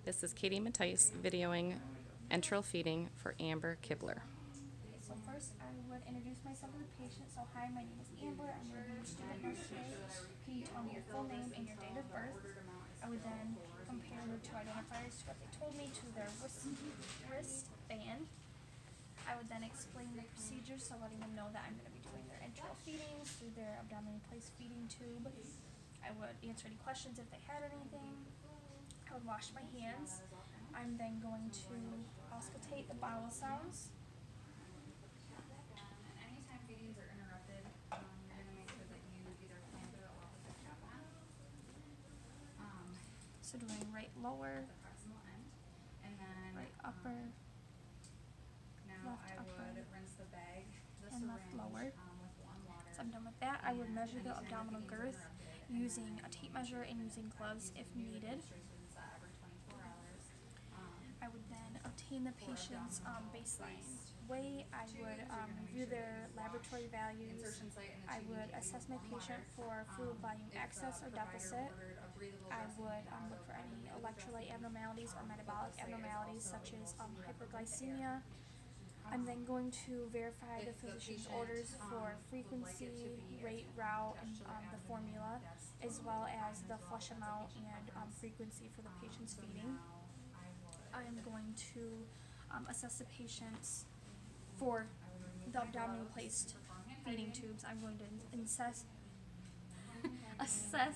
This is Katie Matice videoing enteral feeding for Amber Kibler. Okay, so first I would introduce myself to the patient. So hi, my name is Amber. I'm going to your student nurse today. Can you tell me your full name and your date of birth? I would then compare the two identifiers to what they told me to their wrist, band. I would then explain the procedure, so letting them know that I'm going to be doing their enteral feedings through their abdominally placed feeding tube. I would answer any questions if they had anything. I would wash my hands. I'm then going to auscultate the bowel sounds. And anytime feedings are interrupted, um, you're gonna make sure that you either clamp it off with a cap on. Um, So doing right lower, the proximal end, and then. right upper, Now left I upper, would rinse the bag, the and left lower. um, with warm water. so I'm done with that. I would measure the abdominal girth using a tape measure and using gloves if needed. administer visits at every twenty-four hours. Um, I would then obtain the patient's um, baseline weight. I would um, review their laboratory values. I would assess my patient for fluid Um, volume excess or deficit. I would um, look for any electrolyte abnormalities or metabolic abnormalities such as um, hyperglycemia. I'm then going to verify the physician's orders for frequency, rate, route, and um, the formula, as well as the flush amount and um, frequency for the patient's feeding. I am going to um, assess the patient's for the abdominal placed feeding tubes. I'm going to assess assess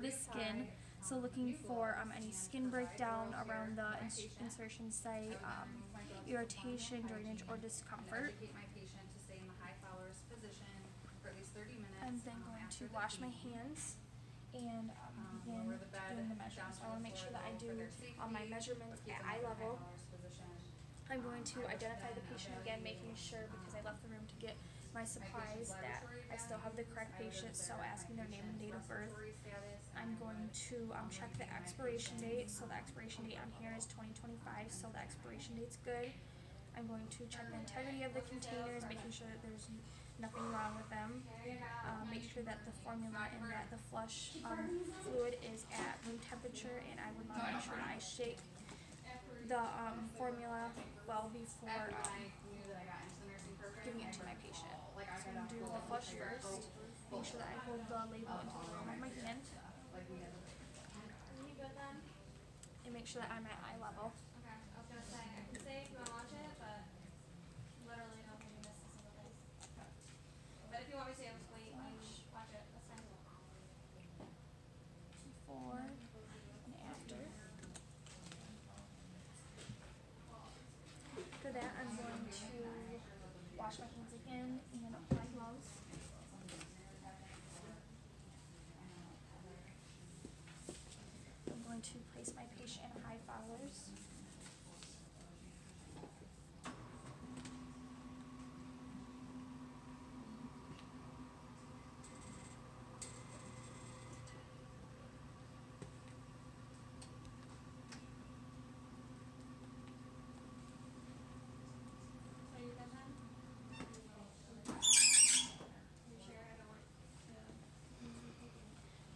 the skin. So looking for um, any skin breakdown around the ins- insertion site, um, irritation, drainage, or discomfort. I'm then going to wash my hands and um, Um, begin the bed doing the measurements. I want to make sure that I do on my measurements at eye level. high Fowler's position. I'm going to identify the patient again, making sure because I left the room to get my supplies that I still have the correct patient, so asking their name and date of birth. I'm going to um, check the expiration date. So the expiration date on here is 2025, so the expiration date's good. I'm going to check the integrity of the containers, making sure that there's nothing wrong with them. Um, make sure that the formula and that the flush um, fluid is at room temperature, and I would make sure I shake the um, formula well before um, giving it to my patient. So I'm out gonna do the flush first. Make sure that I hold the label into the palm of my hand. And make sure that I'm at eye level. Okay, I was gonna say, I can say if you wanna watch it, but literally nothing you miss is in the place. But if you want me to, I'll just wait and watch it, that's fine. Before and after. After that, I'm going to wash my hands again and apply gloves. I'm going to place my patient in high fowlers. So you good then? You sure? I don't want to.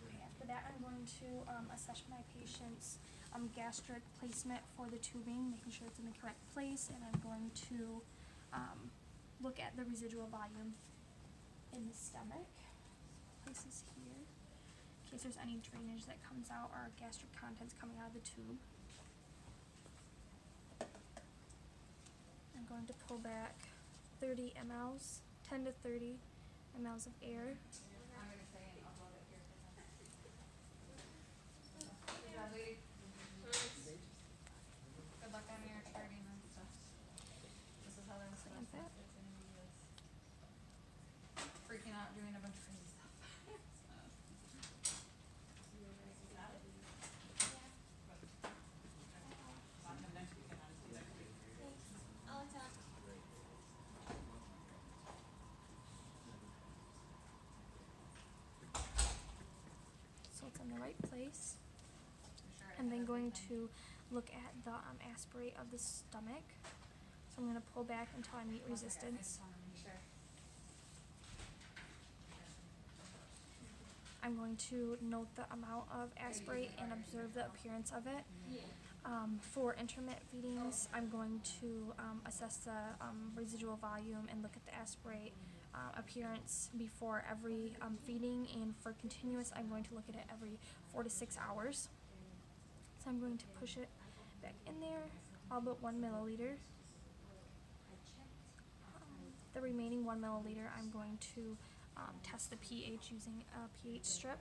Okay, after that, I'm going to um, assess my patient's um, gastric placement for the tubing, making sure it's in the correct place, and I'm going to um, look at the residual volume in the stomach. Places here, in case there's any drainage that comes out or gastric contents coming out of the tube. I'm going to pull back 30 mLs, 10 to 30 mLs of air. I'm gonna say and upload it here. Good job, lady. Good luck on your charting and stuff. This is how they're Like supposed to that. do it. Freaking out doing a bunch of crazy stuff. I'll attack. So it's I'm then going to look at the um, aspirate of the stomach. So I'm going to pull back until I meet resistance. I'm going to note the amount of aspirate and observe the appearance of it. Um, for intermittent feedings, I'm going to um, assess the um, residual volume and look at the aspirate uh, appearance before every um, feeding. And for continuous, I'm going to look at it every four to six hours. So I'm going to push it back in there, all but one milliliter. Um, the remaining one milliliter, I'm going to um, test the pH using a pH strip.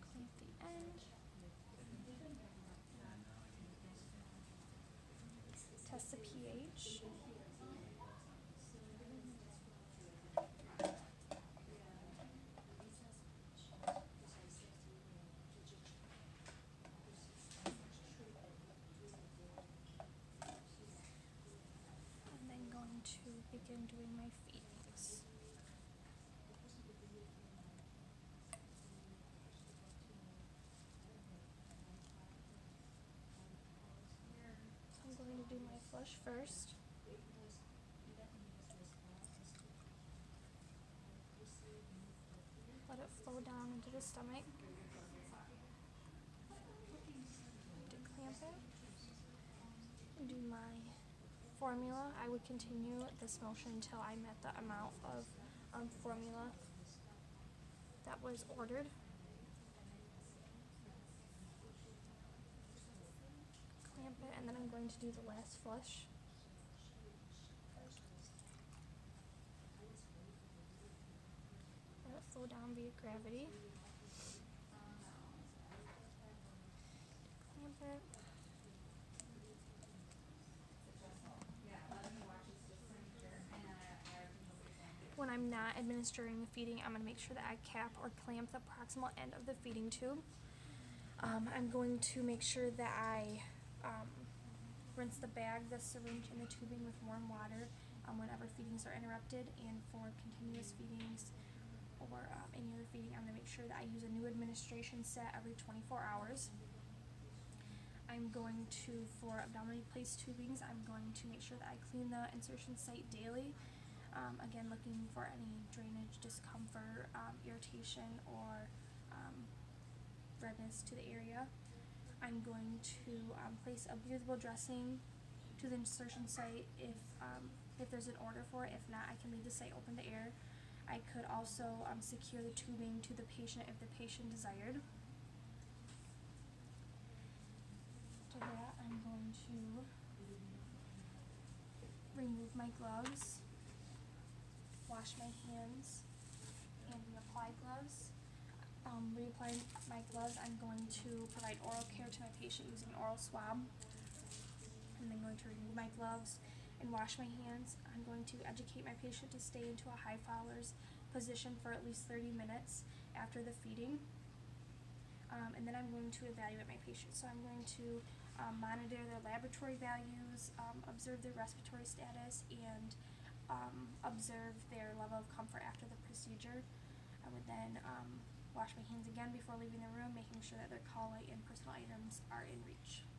Clamp the end. Test the pH. I'm then going to begin doing my feedings. So I'm going to flush first. Let it flow down into the stomach. Declamp it. Do my formula. I would continue this motion until I met the amount of um, formula that was ordered. Clamp it, and then I'm going to do the last flush. Flow down via gravity. Clamp it. When I'm not administering the feeding, I'm going to make sure that I cap or clamp the proximal end of the feeding tube. Um, I'm going to make sure that I um, rinse the bag, the syringe, and the tubing with warm water um, whenever feedings are interrupted. And for continuous feedings or um, any other feeding, I'm going to make sure that I use a new administration set every 24 hours. I'm going to, for abdominally placed tubings, I'm going to make sure that I clean the insertion site daily. Um, again, looking for any drainage, discomfort, um, irritation, or um, redness to the area. I'm going to um, place a breathable dressing to the insertion site if um, if there's an order for it. If not, I can leave the site open to air. I could also um, secure the tubing to the patient if the patient desired. After that, I'm going to remove my gloves, wash my hands, and reapply gloves. Um, reapply my gloves, I'm going to provide oral care to my patient using an oral swab. I'm then going to remove my gloves and wash my hands. I'm going to educate my patient to stay into a high Fowler's position for at least 30 minutes after the feeding. Um, and then I'm going to evaluate my patient. So I'm going to um, monitor their laboratory values, um, observe their respiratory status, and um, observe their level of comfort after the procedure. I would then um, wash my hands again before leaving the room, making sure that their call light and personal items are in reach.